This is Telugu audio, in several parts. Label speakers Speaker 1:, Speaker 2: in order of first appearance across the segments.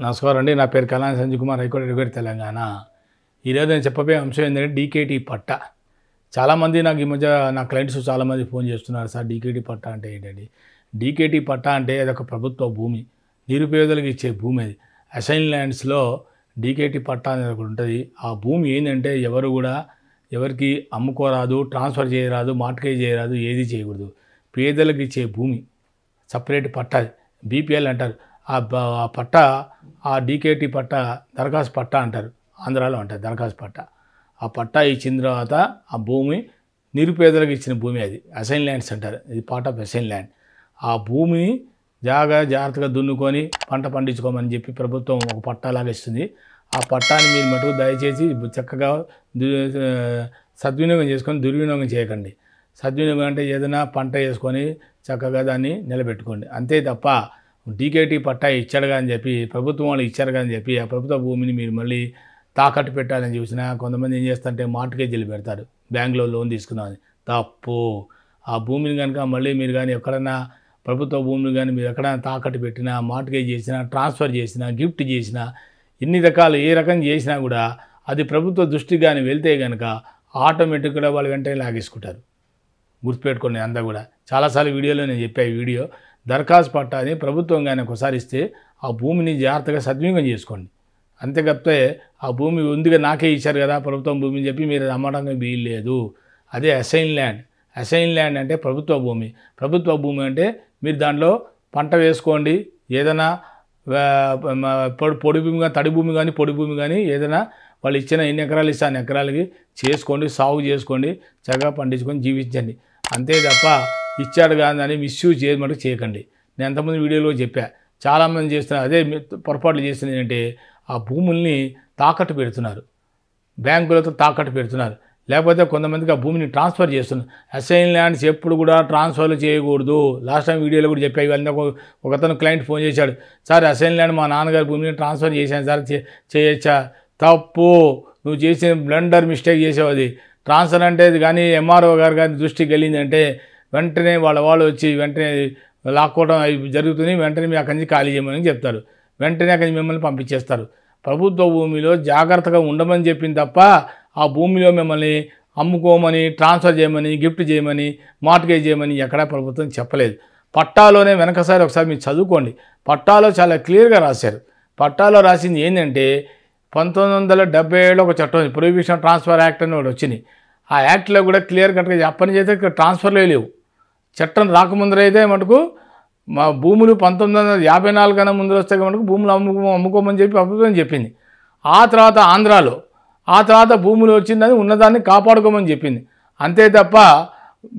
Speaker 1: నమస్కారం అండి. నా పేరు Kalyan Sanjay Kumar high court advocate Telangana. ఈరోజు నేను చెప్పబోయే అంశం ఏంటంటే డీకేటీ పట్ట. చాలామంది నాకు ఈ మధ్య నా క్లయింట్స్ చాలామంది ఫోన్ చేస్తున్నారు సార్ డీకేటీ పట్ట అంటే ఏంటండి? డీకేటీ పట్ట అంటే అది ఒక ప్రభుత్వ భూమి నిరుపేదలకు ఇచ్చే భూమి అది. అసైన్ ల్యాండ్స్లో డీకేటీ పట్ట అనేది ఒకటి ఉంటుంది. ఆ భూమి ఏంటంటే ఎవరు కూడా ఎవరికి అమ్ముకోరాదు ట్రాన్స్ఫర్ చేయరాదు మార్టగేజ్ చేయరాదు ఏది చేయకూడదు. పేదలకు ఇచ్చే భూమి సపరేట్ పట్ట బీపీఎల్ అంటారు. ఆ ఆ పట్ట ఆ డీకేటీ పట్టా దరఖాస్తు పట్టా అంటారు. ఆంధ్రాలో అంటారు దరఖాస్తు పట్టా. ఆ పట్టా ఇచ్చిన తర్వాత ఆ భూమి నిరుపేదలకు ఇచ్చిన భూమి అది. అసైన్ ల్యాండ్స్ అంటారు. ఇది పార్ట్ ఆఫ్ అసైన్ ల్యాండ్. ఆ భూమిని జాగా జాగ్రత్తగా దున్నుకొని పంట పండించుకోమని చెప్పి ప్రభుత్వం ఒక పట్టాలాగా ఇస్తుంది. ఆ పట్టాన్ని మీరు మటుకు దయచేసి చక్కగా సద్వినియోగం చేసుకొని దుర్వినియోగం చేయకండి. సద్వినియోగం అంటే ఏదైనా పంట వేసుకొని చక్కగా దాన్ని నిలబెట్టుకోండి. అంతే తప్ప డీకేటీ పట్టా ఇచ్చాడు అని చెప్పి ప్రభుత్వం వాళ్ళు ఇచ్చారు అని చెప్పి ఆ ప్రభుత్వ భూమిని మీరు మళ్ళీ తాకట్టు పెట్టాలని చూసినా కొంతమంది ఏం చేస్తారంటే మార్ట్గేజీలు పెడతారు. బ్యాంకులో లోన్ తీసుకున్నామని తప్పు. ఆ భూమిని కనుక మళ్ళీ మీరు కానీ ఎక్కడైనా ప్రభుత్వ భూమిని కానీ మీరు ఎక్కడైనా తాకట్టు పెట్టినా మార్ట్గేజ్ చేసినా ట్రాన్స్ఫర్ చేసినా గిఫ్ట్ చేసినా ఎన్ని రకాలు ఏ రకం చేసినా కూడా అది ప్రభుత్వ దృష్టికి కానీ వెళ్తే కనుక ఆటోమేటిక్గా వాళ్ళు వెంటనే లాగేసుకుంటారు. గుర్తుపెట్టుకోండి అంతా కూడా. చాలాసార్లు వీడియోలో నేను చెప్పా ఈ వీడియో దరఖాస్తు పట్టాని ప్రభుత్వం కానీ ఒకసారి ఇస్తే ఆ భూమిని జాగ్రత్తగా సద్వినియోగం చేసుకోండి. అంతే తప్పితే ఆ భూమి ఉందిగా నాకే ఇచ్చారు కదా ప్రభుత్వం భూమిని చెప్పి మీరు అమ్మడానికి వీల్లేదు. అదే అసైన్ ల్యాండ్. అసైన్ ల్యాండ్ అంటే ప్రభుత్వ భూమి. ప్రభుత్వ భూమి అంటే మీరు దాంట్లో పంట వేసుకోండి. ఏదైనా పొడి పొడి భూమి కానీ తడి భూమి కానీ పొడి భూమి కానీ ఏదైనా వాళ్ళు ఇచ్చిన ఎన్ని ఎకరాలు ఇస్తే అన్ని ఎకరాలకి చేసుకోండి సాగు చేసుకోండి చక్కగా పండించుకొని జీవించండి. అంతే తప్ప ఇచ్చాడు కానీ అని మిస్యూజ్ మటుకు చేయకండి. నేను ఎంతమంది వీడియోలో చెప్పా. చాలామంది చేస్తున్నారు. అదే పొరపాట్లు చేస్తున్నది ఏంటంటే ఆ భూముల్ని తాకట్టు పెడుతున్నారు. బ్యాంకులతో తాకట్టు పెడుతున్నారు. లేకపోతే కొంతమందికి ఆ భూమిని ట్రాన్స్ఫర్ చేస్తున్నారు. అసైన్ ల్యాండ్స్ ఎప్పుడు కూడా ట్రాన్స్ఫర్లు చేయకూడదు. లాస్ట్ టైం వీడియోలో కూడా చెప్పాయి ఇవన్నీ ఒక అతను క్లయింట్ ఫోన్ చేశాడు. సార్ అసైన్ ల్యాండ్ మా నాన్నగారి భూమిని ట్రాన్స్ఫర్ చేశాను సార్. చేయొచ్చా? తప్పు. నువ్వు చేసిన బ్లండర్ మిస్టేక్ చేసావు అది. ట్రాన్స్ఫర్ అంటే కానీ ఎంఆర్ఓ గారు కానీ దృష్టికి వెళ్ళిందంటే వెంటనే వాళ్ళ వాళ్ళు వచ్చి వెంటనే లాక్కోవడం అవి జరుగుతుంది వెంటనే మీ అక్కడి నుంచి ఖాళీ చేయమని చెప్తారు. వెంటనే అక్కడి నుంచి మిమ్మల్ని పంపించేస్తారు. ప్రభుత్వ భూమిలో జాగ్రత్తగా ఉండమని చెప్పింది తప్ప ఆ భూమిలో మిమ్మల్ని అమ్ముకోమని ట్రాన్స్ఫర్ చేయమని గిఫ్ట్ చేయమని మార్ట్గేజ్ చేయమని ఎక్కడా ప్రభుత్వం చెప్పలేదు. పట్టాలోనే వెనకసారి ఒకసారి మీరు చదువుకోండి. పట్టాలో చాలా క్లియర్గా రాశారు. పట్టాలో రాసింది ఏంటంటే పంతొమ్మిది వందల డెబ్బై ఏడులో ఒక చట్టం ప్రొహిబిషన్ ట్రాన్స్ఫర్ యాక్ట్ అని ఒకటి వచ్చింది. ఆ యాక్ట్లో కూడా క్లియర్ కట్గా చెప్పని చేస్తే ట్రాన్స్ఫర్లే లేవు. చట్టం రాకముందరైతే మటుకు మా భూములు పంతొమ్మిది వందల యాభై నాలుగు కన్నా ముందు వస్తే మటుకు భూములు అమ్ముకో అమ్ముకోమని చెప్పి ప్రభుత్వం చెప్పింది. ఆ తర్వాత ఆంధ్రాలో ఆ తర్వాత భూములు వచ్చిందని ఉన్నదాన్ని కాపాడుకోమని చెప్పింది. అంతే తప్ప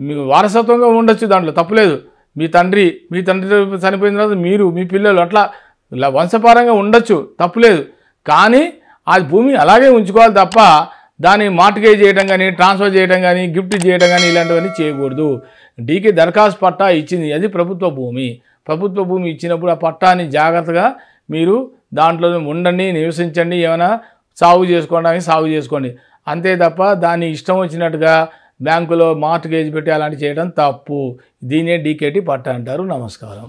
Speaker 1: మీ వారసత్వంగా ఉండొచ్చు దాంట్లో తప్పులేదు. మీ తండ్రి మీ తండ్రి చనిపోయిన తర్వాత మీరు మీ పిల్లలు అట్లా వంశపరంగా వంశపారంగా ఉండొచ్చు తప్పులేదు. కానీ ఆ భూమి అలాగే ఉంచుకోవాలి తప్ప దాన్ని మార్టిగేజ్ చేయడం కానీ ట్రాన్స్ఫర్ చేయడం కానీ గిఫ్ట్ చేయడం కానీ ఇలాంటివన్నీ చేయకూడదు. డీకే దరఖాస్తు పట్టా ఇచ్చింది. అది ప్రభుత్వ భూమి. ప్రభుత్వ భూమి ఇచ్చినప్పుడు ఆ పట్టాని జాగ్రత్తగా మీరు దాంట్లో ఉండండి నివసించండి ఏమైనా సాగు చేసుకోవడానికి సాగు చేసుకోండి. అంతే తప్ప దాన్ని ఇష్టం వచ్చినట్టుగా బ్యాంకులో మార్టిగేజ్ పెట్టి అలాంటి చేయడం తప్పు. దీనే డీకేటీ పట్ట అంటారు. నమస్కారం.